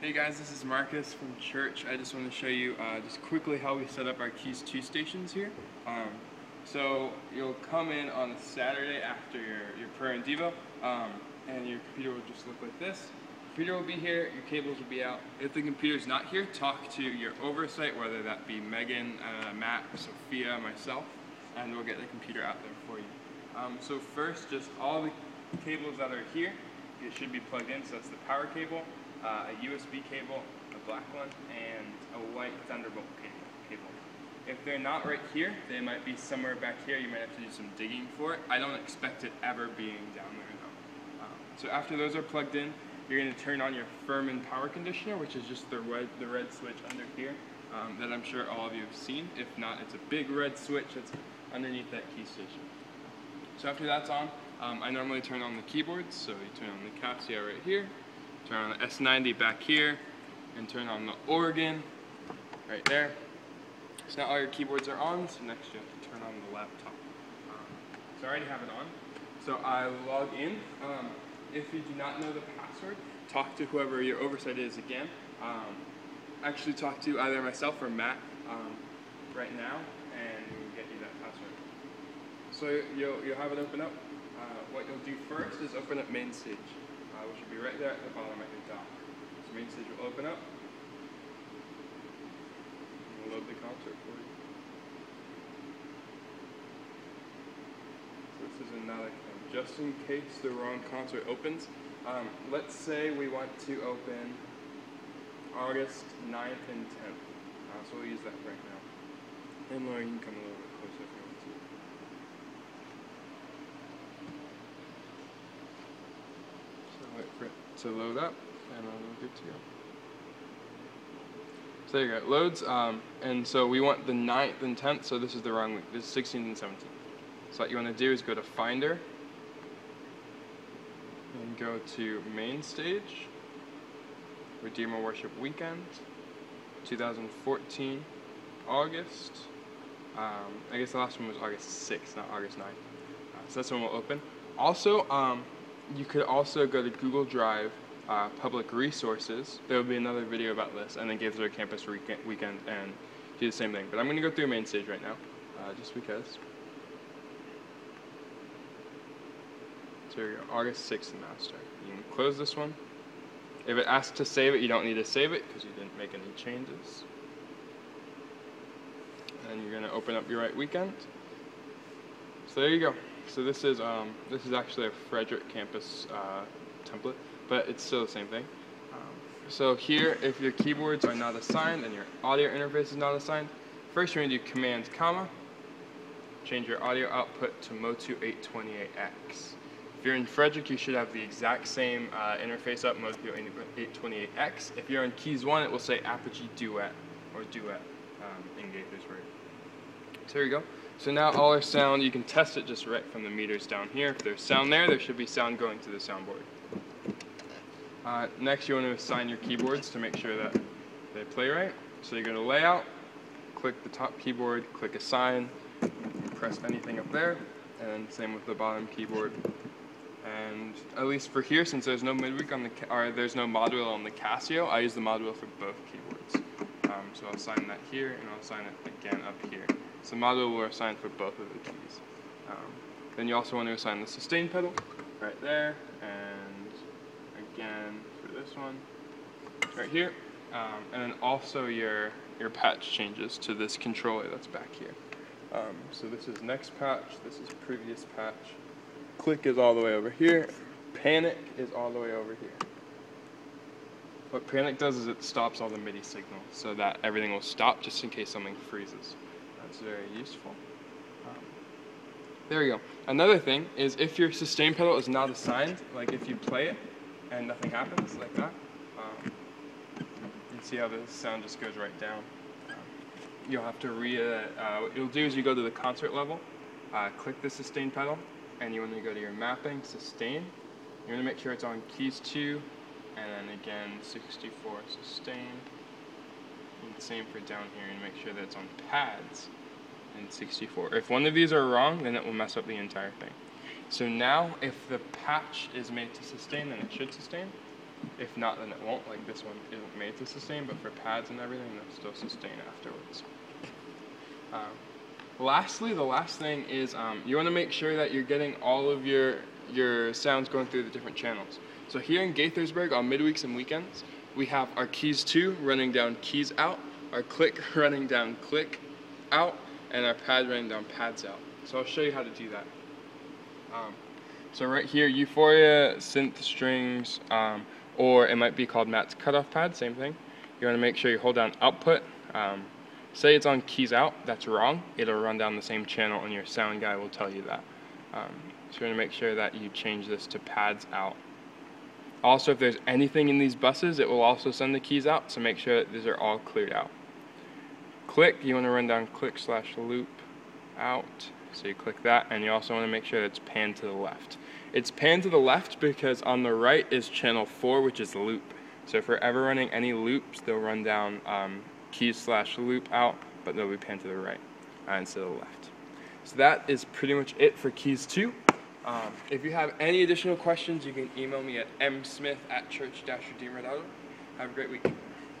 Hey guys, this is Marcus from church. I just want to show you uh, just quickly how we set up our Keys 2 stations here. Um, so you'll come in on a Saturday after your, your prayer and Devo, um, and your computer will just look like this. Computer will be here, your cables will be out. If the computer's not here, talk to your oversight, whether that be Megan, uh, Matt, Sophia, myself, and we'll get the computer out there for you. Um, so first, just all the cables that are here, it should be plugged in, so that's the power cable, uh, a USB cable, a black one, and a white Thunderbolt cable. If they're not right here, they might be somewhere back here. You might have to do some digging for it. I don't expect it ever being down there though. Um, so after those are plugged in, you're going to turn on your Furman power conditioner, which is just the red, the red switch under here um, that I'm sure all of you have seen. If not, it's a big red switch that's underneath that key station. So after that's on, um, I normally turn on the keyboards. So you turn on the Casio right here, turn on the S90 back here, and turn on the organ right there. So now all your keyboards are on, so next you have to turn on the laptop. So I already have it on. So I log in. Um, if you do not know the password, talk to whoever your oversight is again. Um, actually talk to either myself or Matt um, right now, and we'll get you that password. So you'll, you'll have it open up. Uh, what you'll do first is open up main stage, uh, which will be right there at the bottom at your dock. So main stage will open up. We'll load the concert for you. So this is another thing. Just in case the wrong concert opens, um, let's say we want to open August 9th and 10th. Uh, so we'll use that right now. And Lauren, you can come a little bit closer if you want to. So wait for it to load up, and we're good to go. So there you go, it loads, um, and so we want the 9th and 10th, so this is the wrong week. This is 16th and 17th. So what you want to do is go to Finder, and go to Main Stage, Redeemer Worship Weekend, 2014, August. Um, I guess the last one was August 6th, not August 9th. Uh, so that's when we'll open. Also, um, you could also go to Google Drive, uh, Public Resources. There will be another video about this, and then give Gaither Campus weekend, weekend and do the same thing. But I'm going to go through main stage right now, uh, just because. So go, August 6th master. You can close this one. If it asks to save it, you don't need to save it because you didn't make any changes. And you're going to open up your right weekend. So there you go. So this is um, this is actually a Frederick campus uh, template, but it's still the same thing. Um, so here, if your keyboards are not assigned and your audio interface is not assigned, first you're going to do Command comma, change your audio output to Motu 828X. If you're in Frederick, you should have the exact same uh, interface up, Motu 828X. If you're on Keys 1, it will say Apogee Duet, or Duet um, in Word. So here you go. So now all our sound, you can test it just right from the meters down here. If there's sound there, there should be sound going to the soundboard. Uh, next, you want to assign your keyboards to make sure that they play right. So you go to Layout, click the top keyboard, click Assign, press anything up there, and same with the bottom keyboard. And at least for here, since there's no midweek on the or there's no module on the Casio, I use the module for both keyboards. Um, so I'll assign that here, and I'll assign it again up here. So module will assign for both of the keys. Um, then you also want to assign the sustain pedal right there, and again for this one right here. Um, and then also your your patch changes to this controller that's back here. Um, so this is next patch, this is previous patch. Click is all the way over here. Panic is all the way over here. What Panic does is it stops all the MIDI signals so that everything will stop just in case something freezes. That's very useful. Um, there we go. Another thing is if your sustain pedal is not assigned, like if you play it and nothing happens like that, um, you see how the sound just goes right down. Um, you'll have to re, uh, uh, what you'll do is you go to the concert level, uh, click the sustain pedal, and you want to go to your mapping, sustain. You want to make sure it's on keys 2, and then again 64 sustain. And same for down here, and make sure that it's on pads and 64. If one of these are wrong, then it will mess up the entire thing. So now, if the patch is made to sustain, then it should sustain. If not, then it won't. Like this one isn't made to sustain, but for pads and everything, they'll still sustain afterwards. Um, lastly, the last thing is um, you want to make sure that you're getting all of your your sounds going through the different channels. So here in Gaithersburg on midweeks and weekends, we have our keys to running down keys out, our click running down click out, and our pad running down pads out. So I'll show you how to do that. Um, so right here, Euphoria synth strings, um, or it might be called Matt's cutoff pad, same thing. You want to make sure you hold down output. Um, say it's on keys out, that's wrong. It'll run down the same channel, and your sound guy will tell you that. Um, so you want to make sure that you change this to pads out. Also, if there's anything in these buses, it will also send the keys out, so make sure that these are all cleared out. Click, you want to run down click slash loop out. So you click that, and you also want to make sure that it's panned to the left. It's panned to the left because on the right is channel 4, which is loop. So if we're ever running any loops, they'll run down um, keys slash loop out, but they'll be panned to the right uh, instead of the left. So that is pretty much it for keys 2. Um, if you have any additional questions, you can email me at msmith at church-redeemer.org. Have a great week.